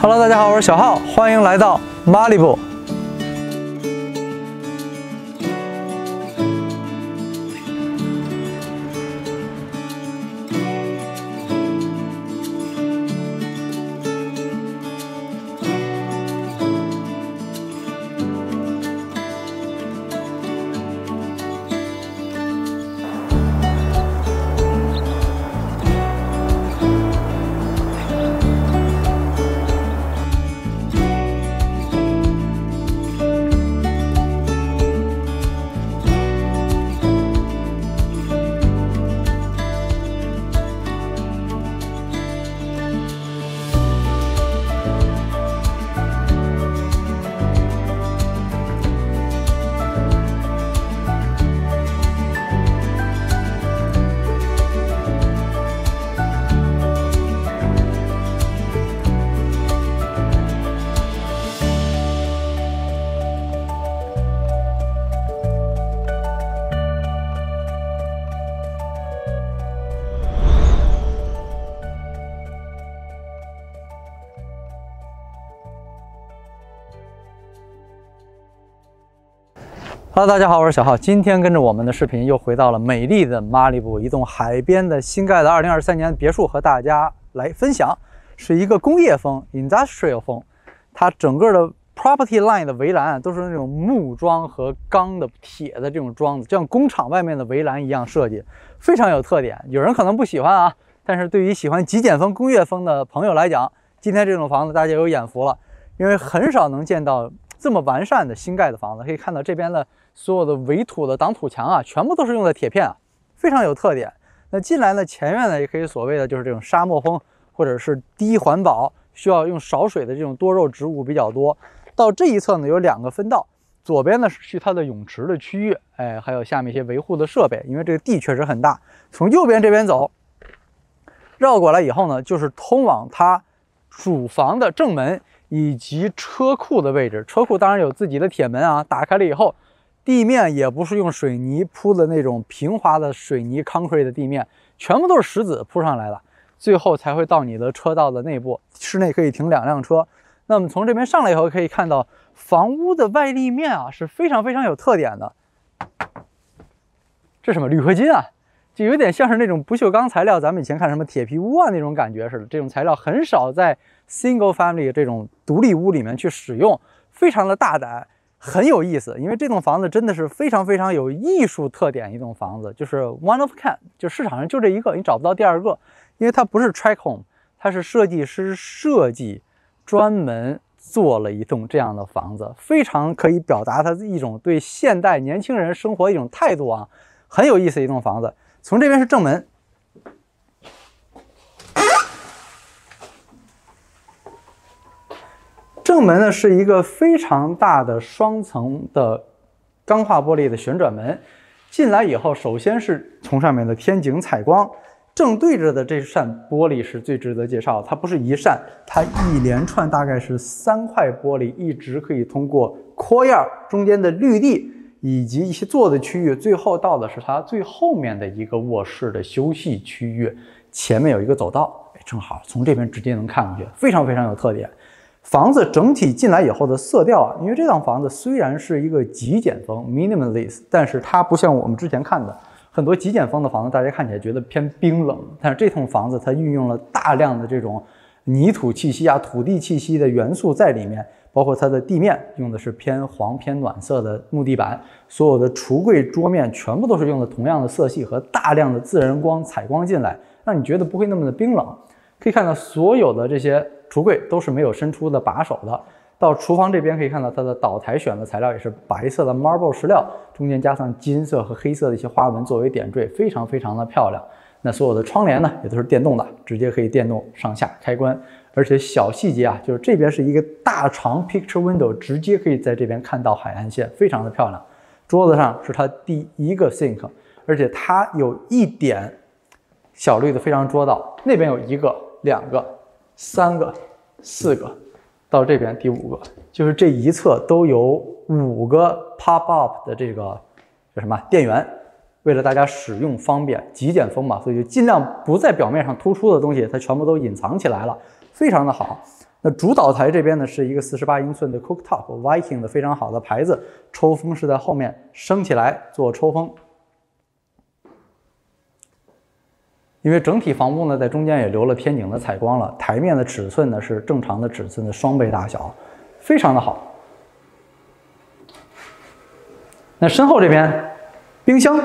Hello，大家好，我是小浩，欢迎来到马里布。Hello，大家好，我是小浩。今天跟着我们的视频又回到了美丽的马里布，一栋海边的新盖的2023年别墅，和大家来分享，是一个工业风 （industrial 风）。它整个的 property line 的围栏都是那种木桩和钢的铁的这种桩子，就像工厂外面的围栏一样设计，非常有特点。有人可能不喜欢啊，但是对于喜欢极简风、工业风的朋友来讲，今天这种房子大家有眼福了，因为很少能见到这么完善的新盖的房子。可以看到这边的。所有的围土的挡土墙啊，全部都是用的铁片啊，非常有特点。那进来呢，前院呢也可以所谓的就是这种沙漠风，或者是低环保，需要用少水的这种多肉植物比较多。到这一侧呢，有两个分道，左边呢是去它的泳池的区域，哎，还有下面一些维护的设备，因为这个地确实很大。从右边这边走，绕过来以后呢，就是通往它主房的正门以及车库的位置。车库当然有自己的铁门啊，打开了以后。地面也不是用水泥铺的那种平滑的水泥 concrete 的地面，全部都是石子铺上来的，最后才会到你的车道的内部。室内可以停两辆车。那么从这边上来以后，可以看到房屋的外立面啊是非常非常有特点的。这什么铝合金啊？就有点像是那种不锈钢材料，咱们以前看什么铁皮屋啊那种感觉似的。这种材料很少在 single family 这种独立屋里面去使用，非常的大胆。很有意思，因为这栋房子真的是非常非常有艺术特点一栋房子，就是 one of kind，就市场上就这一个，你找不到第二个，因为它不是 track home，它是设计师设计专门做了一栋这样的房子，非常可以表达他一种对现代年轻人生活一种态度啊，很有意思一栋房子。从这边是正门。正门呢是一个非常大的双层的钢化玻璃的旋转门，进来以后，首先是从上面的天井采光，正对着的这扇玻璃是最值得介绍。它不是一扇，它一连串大概是三块玻璃，一直可以通过 c o r 中间的绿地以及一些坐的区域，最后到的是它最后面的一个卧室的休息区域，前面有一个走道，正好从这边直接能看过去，非常非常有特点。房子整体进来以后的色调啊，因为这套房子虽然是一个极简风 （minimalist），但是它不像我们之前看的很多极简风的房子，大家看起来觉得偏冰冷。但是这栋房子它运用了大量的这种泥土气息啊、土地气息的元素在里面，包括它的地面用的是偏黄偏暖色的木地板，所有的橱柜桌面全部都是用的同样的色系和大量的自然光采光进来，让你觉得不会那么的冰冷。可以看到所有的这些。橱柜都是没有伸出的把手的。到厨房这边可以看到，它的岛台选的材料也是白色的 marble 石料，中间加上金色和黑色的一些花纹作为点缀，非常非常的漂亮。那所有的窗帘呢，也都是电动的，直接可以电动上下开关。而且小细节啊，就是这边是一个大长 picture window，直接可以在这边看到海岸线，非常的漂亮。桌子上是它第一个 sink，而且它有一点小绿的非常捉到，那边有一个、两个。三个、四个，到这边第五个，就是这一侧都有五个 pop up 的这个叫什么电源。为了大家使用方便，极简风嘛，所以就尽量不在表面上突出的东西，它全部都隐藏起来了，非常的好。那主导台这边呢，是一个四十八英寸的 cooktop Viking 的非常好的牌子，抽风是在后面升起来做抽风。因为整体房屋呢，在中间也留了天井的采光了，台面的尺寸呢是正常的尺寸的双倍大小，非常的好。那身后这边冰箱。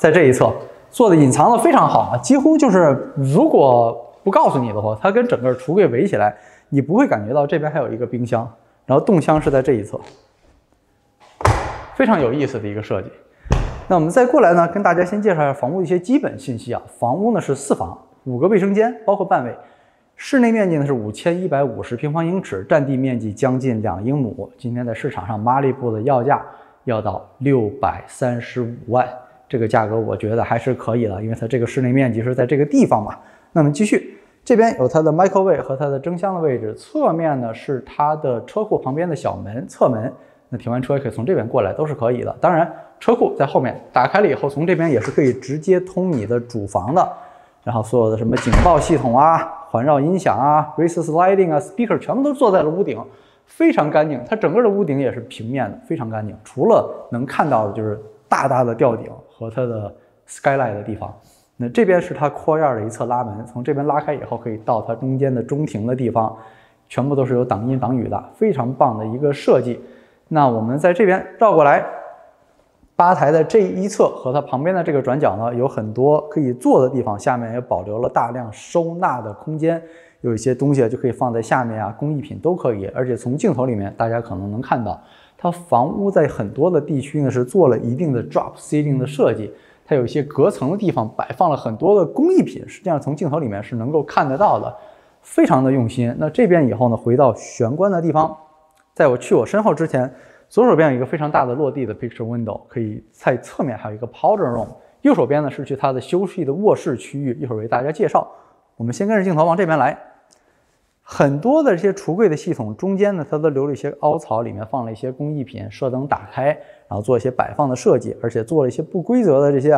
在这一侧做的隐藏的非常好啊，几乎就是如果不告诉你的话，它跟整个橱柜围起来，你不会感觉到这边还有一个冰箱。然后冻箱是在这一侧，非常有意思的一个设计。那我们再过来呢，跟大家先介绍一下房屋的一些基本信息啊。房屋呢是四房，五个卫生间，包括半卫，室内面积呢是五千一百五十平方英尺，占地面积将近两英亩。今天在市场上，马利布的要价要到六百三十五万。这个价格我觉得还是可以了，因为它这个室内面积是在这个地方嘛。那么继续，这边有它的 microwave 和它的蒸箱的位置，侧面呢是它的车库旁边的小门侧门，那停完车也可以从这边过来，都是可以的。当然，车库在后面打开了以后，从这边也是可以直接通你的主房的。然后所有的什么警报系统啊、环绕音响啊、race sliding 啊、speaker 全部都坐在了屋顶，非常干净。它整个的屋顶也是平面的，非常干净。除了能看到的就是大大的吊顶。和它的 skylight 的地方，那这边是它扩院的一侧拉门，从这边拉开以后可以到它中间的中庭的地方，全部都是有挡阴挡雨的，非常棒的一个设计。那我们在这边绕过来，吧台的这一侧和它旁边的这个转角呢，有很多可以坐的地方，下面也保留了大量收纳的空间，有一些东西就可以放在下面啊，工艺品都可以。而且从镜头里面大家可能能看到。它房屋在很多的地区呢是做了一定的 drop ceiling 的设计，它有一些隔层的地方摆放了很多的工艺品，实际上从镜头里面是能够看得到的，非常的用心。那这边以后呢，回到玄关的地方，在我去我身后之前，左手边有一个非常大的落地的 picture window，可以在侧面还有一个 powder room，右手边呢是去它的休息的卧室区域，一会儿为大家介绍。我们先跟着镜头往这边来。很多的这些橱柜的系统中间呢，它都留了一些凹槽，里面放了一些工艺品，射灯打开，然后做一些摆放的设计，而且做了一些不规则的这些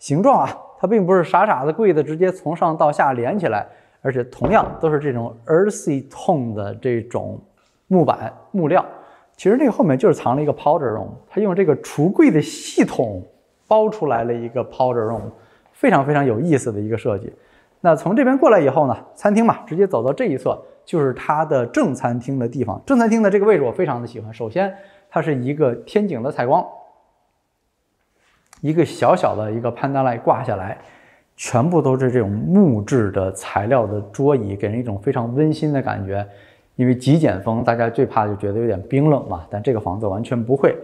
形状啊，它并不是傻傻的柜子直接从上到下连起来，而且同样都是这种 earthy tone 的这种木板木料。其实这个后面就是藏了一个 powder room，它用这个橱柜的系统包出来了一个 powder room，非常非常有意思的一个设计。那从这边过来以后呢，餐厅嘛，直接走到这一侧。就是它的正餐厅的地方，正餐厅的这个位置我非常的喜欢。首先，它是一个天井的采光，一个小小的一个潘达赖挂下来，全部都是这种木质的材料的桌椅，给人一种非常温馨的感觉。因为极简风，大家最怕就觉得有点冰冷嘛，但这个房子完全不会。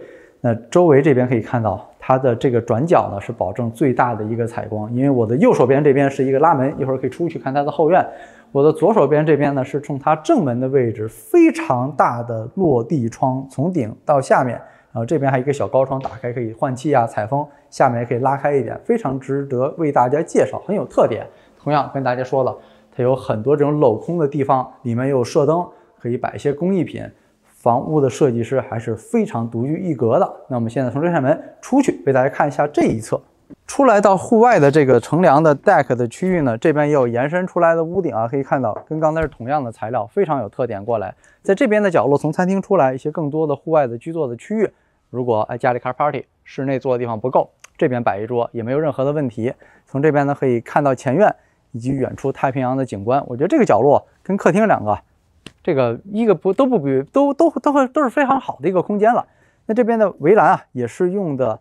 那周围这边可以看到，它的这个转角呢是保证最大的一个采光，因为我的右手边这边是一个拉门，一会儿可以出去看它的后院。我的左手边这边呢是冲它正门的位置，非常大的落地窗，从顶到下面，然后这边还有一个小高窗，打开可以换气啊、采风，下面也可以拉开一点，非常值得为大家介绍，很有特点。同样跟大家说了，它有很多这种镂空的地方，里面有射灯，可以摆一些工艺品。房屋的设计师还是非常独具一格的。那我们现在从这扇门出去，为大家看一下这一侧。出来到户外的这个乘凉的 deck 的区域呢，这边也有延伸出来的屋顶啊，可以看到跟刚才是同样的材料，非常有特点。过来，在这边的角落，从餐厅出来一些更多的户外的居坐的区域。如果哎家里开 party，室内坐的地方不够，这边摆一桌也没有任何的问题。从这边呢可以看到前院以及远处太平洋的景观。我觉得这个角落跟客厅两个，这个一个不都不比都都都会都是非常好的一个空间了。那这边的围栏啊，也是用的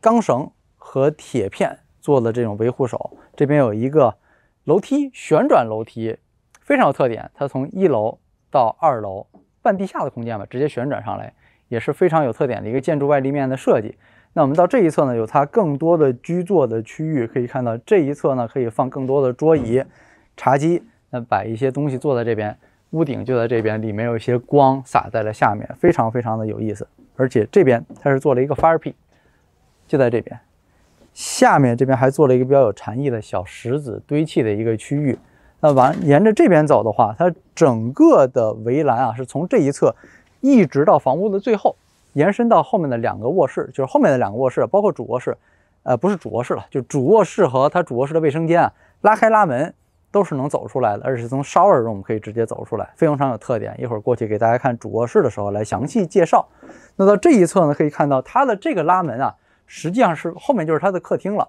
钢绳。和铁片做的这种维护手，这边有一个楼梯，旋转楼梯，非常有特点。它从一楼到二楼，半地下的空间吧，直接旋转上来，也是非常有特点的一个建筑外立面的设计。那我们到这一侧呢，有它更多的居坐的区域，可以看到这一侧呢可以放更多的桌椅、茶几，那摆一些东西坐在这边。屋顶就在这边，里面有一些光洒在了下面，非常非常的有意思。而且这边它是做了一个 fire pit，就在这边。下面这边还做了一个比较有禅意的小石子堆砌的一个区域，那完沿着这边走的话，它整个的围栏啊，是从这一侧一直到房屋的最后，延伸到后面的两个卧室，就是后面的两个卧室，包括主卧室，呃，不是主卧室了，就主卧室和它主卧室的卫生间啊，拉开拉门都是能走出来的，而且是从 shower room 可以直接走出来，非常有特点。一会儿过去给大家看主卧室的时候来详细介绍。那到这一侧呢，可以看到它的这个拉门啊，实际上是后面就是它的客厅了。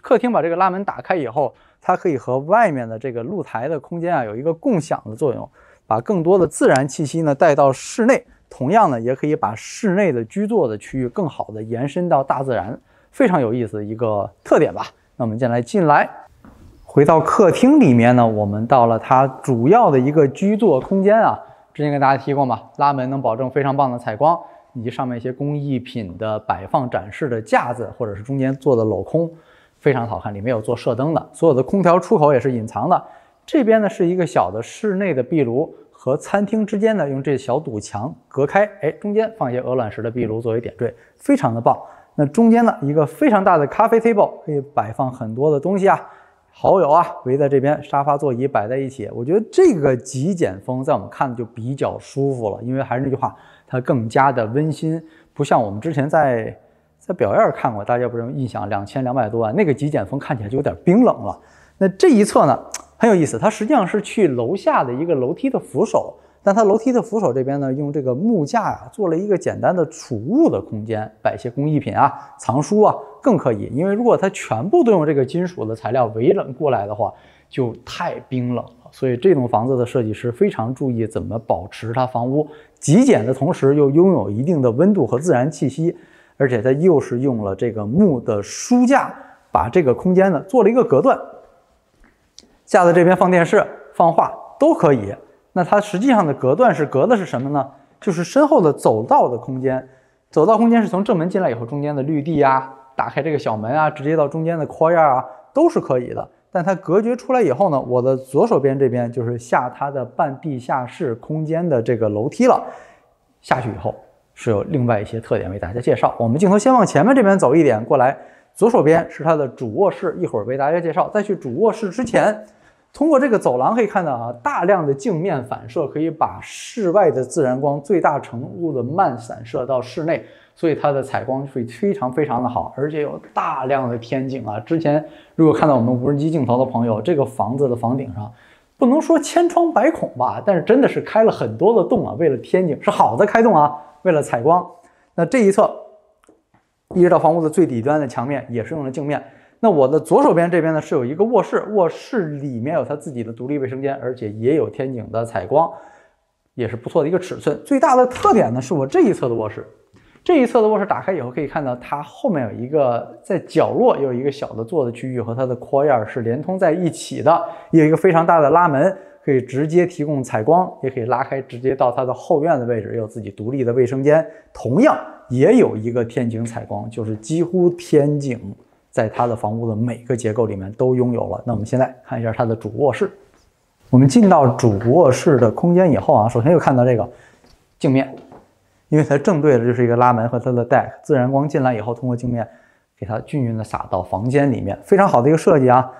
客厅把这个拉门打开以后，它可以和外面的这个露台的空间啊有一个共享的作用，把更多的自然气息呢带到室内。同样呢，也可以把室内的居坐的区域更好的延伸到大自然，非常有意思的一个特点吧。那我们进来进来，回到客厅里面呢，我们到了它主要的一个居坐空间啊。之前跟大家提过嘛，拉门能保证非常棒的采光，以及上面一些工艺品的摆放展示的架子，或者是中间做的镂空。非常好看，里面有做射灯的，所有的空调出口也是隐藏的。这边呢是一个小的室内的壁炉，和餐厅之间呢用这小堵墙隔开，哎，中间放一些鹅卵石的壁炉作为点缀，非常的棒。那中间呢一个非常大的咖啡 table，可以摆放很多的东西啊，好友啊围在这边，沙发座椅摆在一起，我觉得这个极简风在我们看的就比较舒服了，因为还是那句话，它更加的温馨，不像我们之前在。在表院看过，大家不是印象两千两百多万，那个极简风看起来就有点冰冷了。那这一侧呢很有意思，它实际上是去楼下的一个楼梯的扶手，但它楼梯的扶手这边呢用这个木架啊做了一个简单的储物的空间，摆些工艺品啊、藏书啊更可以。因为如果它全部都用这个金属的材料围冷过来的话，就太冰冷了。所以这栋房子的设计师非常注意怎么保持它房屋极简的同时又拥有一定的温度和自然气息。而且它又是用了这个木的书架，把这个空间呢做了一个隔断，架在这边放电视、放画都可以。那它实际上的隔断是隔的是什么呢？就是身后的走道的空间。走道空间是从正门进来以后，中间的绿地啊，打开这个小门啊，直接到中间的 c o r 啊，都是可以的。但它隔绝出来以后呢，我的左手边这边就是下它的半地下室空间的这个楼梯了。下去以后。是有另外一些特点为大家介绍。我们镜头先往前面这边走一点，过来，左手边是它的主卧室，一会儿为大家介绍。在去主卧室之前，通过这个走廊可以看到啊，大量的镜面反射可以把室外的自然光最大程度的漫散射到室内，所以它的采光会非常非常的好，而且有大量的天井啊。之前如果看到我们无人机镜头的朋友，这个房子的房顶上不能说千疮百孔吧，但是真的是开了很多的洞啊，为了天井是好的开洞啊。为了采光，那这一侧一直到房屋的最底端的墙面也是用了镜面。那我的左手边这边呢是有一个卧室，卧室里面有它自己的独立卫生间，而且也有天井的采光，也是不错的一个尺寸。最大的特点呢是我这一侧的卧室，这一侧的卧室打开以后可以看到它后面有一个在角落有一个小的坐的区域和它的阔院是连通在一起的，有一个非常大的拉门。可以直接提供采光，也可以拉开，直接到它的后院的位置，有自己独立的卫生间，同样也有一个天井采光，就是几乎天井在它的房屋的每个结构里面都拥有了。那我们现在看一下它的主卧室。我们进到主卧室的空间以后啊，首先又看到这个镜面，因为它正对的就是一个拉门和它的 deck，自然光进来以后，通过镜面给它均匀的洒到房间里面，非常好的一个设计啊。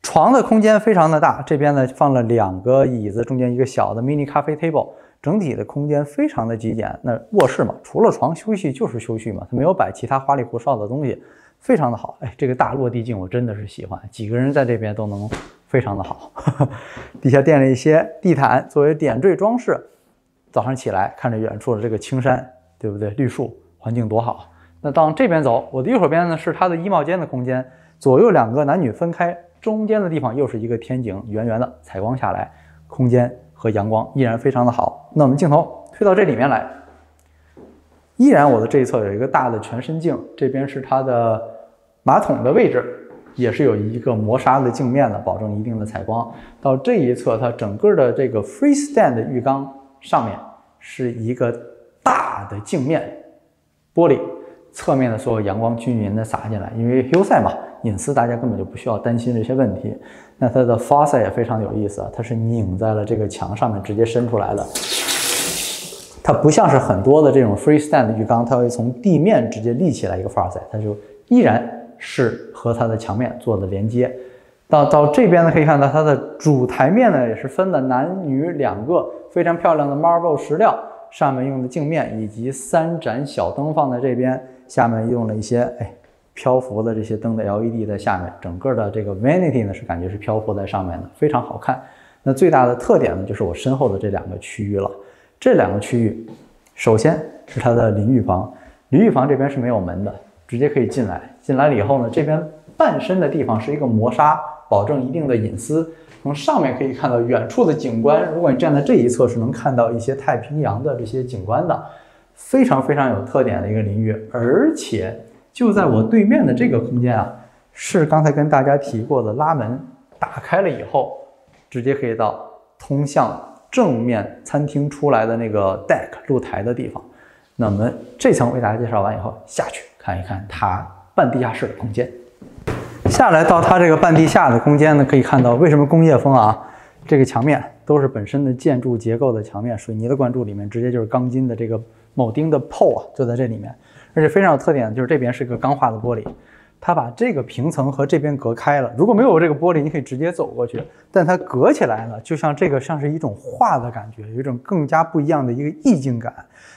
床的空间非常的大，这边呢放了两个椅子，中间一个小的 mini 咖啡 table，整体的空间非常的极简。那卧室嘛，除了床休息就是休息嘛，它没有摆其他花里胡哨的东西，非常的好。哎，这个大落地镜我真的是喜欢，几个人在这边都能非常的好。底下垫了一些地毯作为点缀装饰。早上起来看着远处的这个青山，对不对？绿树，环境多好。那到这边走，我的右手边呢是它的衣帽间的空间，左右两个男女分开。中间的地方又是一个天井，圆圆的采光下来，空间和阳光依然非常的好。那我们镜头推到这里面来，依然我的这一侧有一个大的全身镜，这边是它的马桶的位置，也是有一个磨砂的镜面的，保证一定的采光。到这一侧，它整个的这个 freestand 浴缸上面是一个大的镜面玻璃，侧面的所有阳光均匀的洒进来，因为 hillside 嘛。隐私大家根本就不需要担心这些问题。那它的 faucet 也非常有意思啊，它是拧在了这个墙上面直接伸出来的。它不像是很多的这种 freestand 浴缸，它会从地面直接立起来一个 faucet，它就依然是和它的墙面做的连接。到到这边呢，可以看到它的主台面呢也是分了男女两个非常漂亮的 marble 石料，上面用的镜面以及三盏小灯放在这边，下面用了一些哎漂浮的这些灯的 LED 在下面，整个的这个 vanity 呢是感觉是漂浮在上面的，非常好看。那最大的特点呢就是我身后的这两个区域了，这两个区域，首先是它的淋浴房，淋浴房这边是没有门的，直接可以进来。进来了以后呢，这边半身的地方是一个磨砂。保证一定的隐私。从上面可以看到远处的景观，如果你站在这一侧，是能看到一些太平洋的这些景观的，非常非常有特点的一个淋浴。而且就在我对面的这个空间啊，是刚才跟大家提过的拉门，打开了以后，直接可以到通向正面餐厅出来的那个 deck 露台的地方。那我们这层为大家介绍完以后，下去看一看它半地下室的空间。下来到它这个半地下的空间呢，可以看到为什么工业风啊？这个墙面都是本身的建筑结构的墙面，水泥的灌注里面直接就是钢筋的这个铆钉的泡啊，就在这里面，而且非常有特点的就是这边是个钢化的玻璃，它把这个平层和这边隔开了。如果没有这个玻璃，你可以直接走过去，但它隔起来了，就像这个像是一种画的感觉，有一种更加不一样的一个意境感。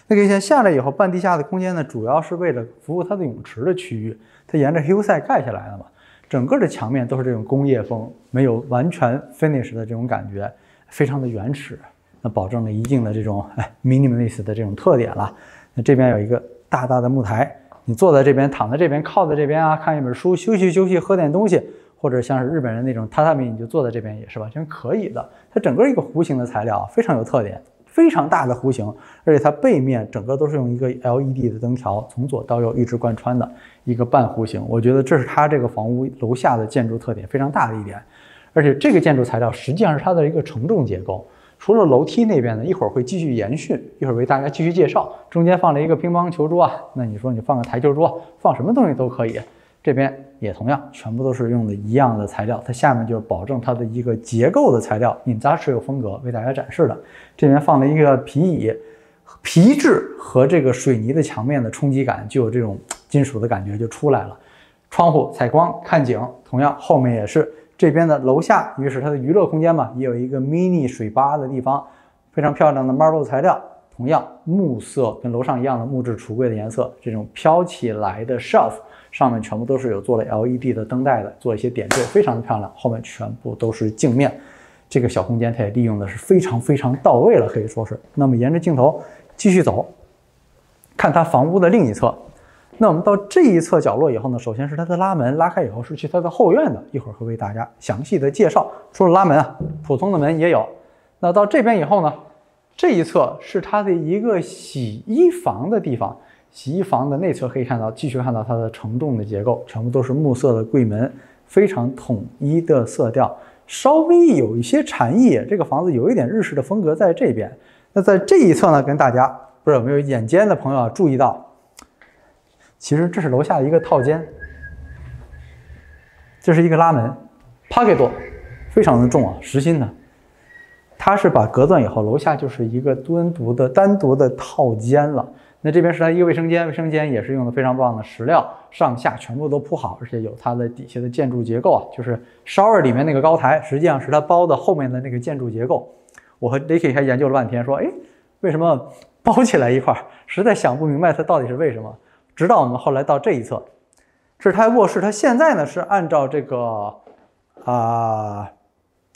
那可以先下来以后，半地下的空间呢，主要是为了服务它的泳池的区域，它沿着 hillside 盖下来了嘛。整个的墙面都是这种工业风，没有完全 finish 的这种感觉，非常的原始，那保证了一定的这种哎 minimalist 的这种特点了。那这边有一个大大的木台，你坐在这边，躺在这边，靠在这边啊，看一本书，休息休息，喝点东西，或者像是日本人那种榻榻米，你就坐在这边也是完全可以的。它整个一个弧形的材料非常有特点。非常大的弧形，而且它背面整个都是用一个 LED 的灯条从左到右一直贯穿的一个半弧形。我觉得这是它这个房屋楼下的建筑特点非常大的一点。而且这个建筑材料实际上是它的一个承重结构。除了楼梯那边呢，一会儿会继续延续，一会儿为大家继续介绍。中间放了一个乒乓球桌啊，那你说你放个台球桌，放什么东西都可以。这边也同样，全部都是用的一样的材料。它下面就是保证它的一个结构的材料，industrial 风格为大家展示的。这边放了一个皮椅，皮质和这个水泥的墙面的冲击感，就有这种金属的感觉就出来了。窗户采光看景，同样后面也是这边的楼下，于是它的娱乐空间嘛，也有一个 mini 水吧的地方，非常漂亮的 marble 材料，同样木色跟楼上一样的木质橱柜的颜色，这种飘起来的 shelf。上面全部都是有做了 LED 的灯带的，做一些点缀，非常的漂亮。后面全部都是镜面，这个小空间它也利用的是非常非常到位了，可以说是。那么沿着镜头继续走，看它房屋的另一侧。那我们到这一侧角落以后呢，首先是它的拉门，拉开以后是去它的后院的，一会儿会为大家详细的介绍。除了拉门啊，普通的门也有。那到这边以后呢，这一侧是它的一个洗衣房的地方。洗衣房的内侧可以看到，继续看到它的承重的结构，全部都是木色的柜门，非常统一的色调，稍微有一些禅意。这个房子有一点日式的风格在这边。那在这一侧呢，跟大家不知道有没有眼尖的朋友啊注意到，其实这是楼下的一个套间，这是一个拉门 pocket 非常的重啊，实心的。它是把隔断以后，楼下就是一个单独的单独的套间了。那这边是它一个卫生间，卫生间也是用的非常棒的石料，上下全部都铺好，而且有它的底下的建筑结构啊，就是 shower 里面那个高台，实际上是它包的后面的那个建筑结构。我和 Licky 还研究了半天，说，哎，为什么包起来一块？实在想不明白它到底是为什么。直到我们后来到这一侧，这是它卧室，它现在呢是按照这个啊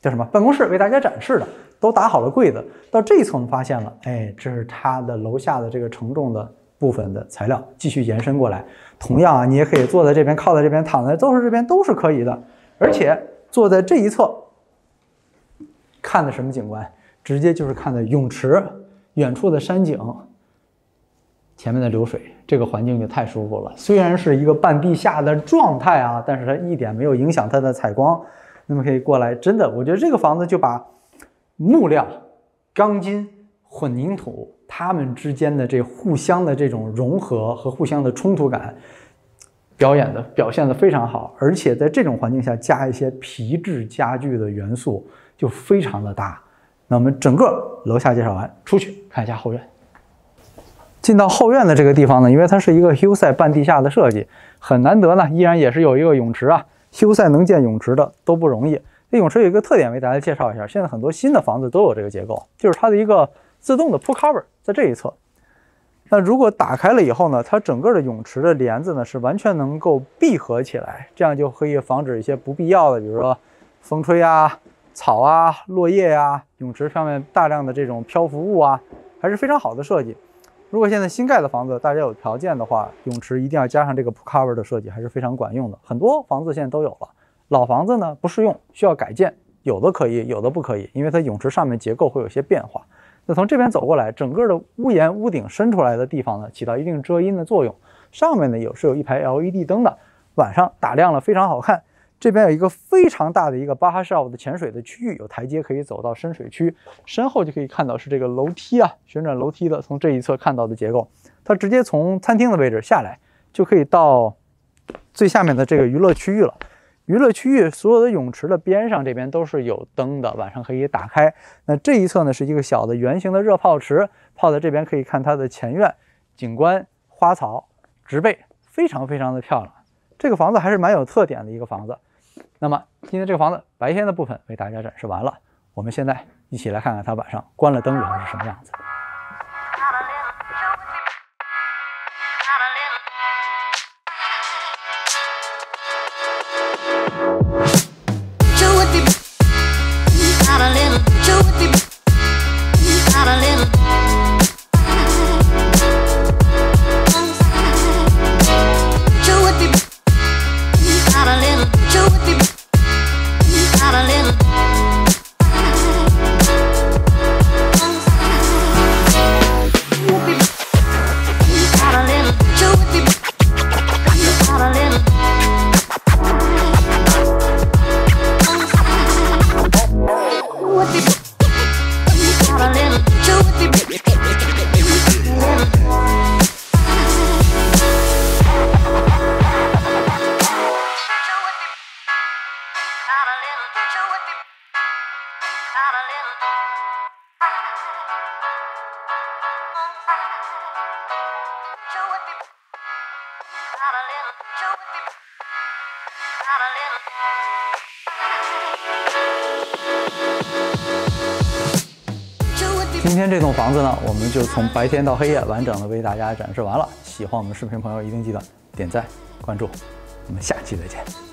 叫什么办公室为大家展示的。都打好了柜子，到这一层发现了，哎，这是它的楼下的这个承重的部分的材料，继续延伸过来。同样啊，你也可以坐在这边，靠在这边，躺在都是这边都是可以的。而且坐在这一侧，看的什么景观？直接就是看的泳池，远处的山景，前面的流水，这个环境就太舒服了。虽然是一个半地下的状态啊，但是它一点没有影响它的采光。那么可以过来，真的，我觉得这个房子就把。木料、钢筋、混凝土，它们之间的这互相的这种融合和互相的冲突感，表演的表现的非常好。而且在这种环境下加一些皮质家具的元素，就非常的搭。那我们整个楼下介绍完，出去看一下后院。进到后院的这个地方呢，因为它是一个休赛半地下的设计，很难得呢，依然也是有一个泳池啊。休赛能建泳池的都不容易。这泳池有一个特点，为大家介绍一下。现在很多新的房子都有这个结构，就是它的一个自动的铺 cover 在这一侧。那如果打开了以后呢，它整个的泳池的帘子呢是完全能够闭合起来，这样就可以防止一些不必要的，比如说风吹啊、草啊、落叶呀，泳池上面大量的这种漂浮物啊，还是非常好的设计。如果现在新盖的房子，大家有条件的话，泳池一定要加上这个 pool cover 的设计，还是非常管用的。很多房子现在都有了。老房子呢不适用，需要改建，有的可以，有的不可以，因为它泳池上面结构会有些变化。那从这边走过来，整个的屋檐、屋顶伸出来的地方呢，起到一定遮阴的作用。上面呢有是有一排 LED 灯的，晚上打亮了非常好看。这边有一个非常大的一个巴哈尔的潜水的区域，有台阶可以走到深水区。身后就可以看到是这个楼梯啊，旋转楼梯的，从这一侧看到的结构，它直接从餐厅的位置下来，就可以到最下面的这个娱乐区域了。娱乐区域所有的泳池的边上这边都是有灯的，晚上可以打开。那这一侧呢是一个小的圆形的热泡池，泡在这边可以看它的前院景观、花草、植被，非常非常的漂亮。这个房子还是蛮有特点的一个房子。那么今天这个房子白天的部分为大家展示完了，我们现在一起来看看它晚上关了灯以后是什么样子。这栋房子呢，我们就从白天到黑夜完整的为大家展示完了。喜欢我们视频朋友一定记得点赞、关注，我们下期再见。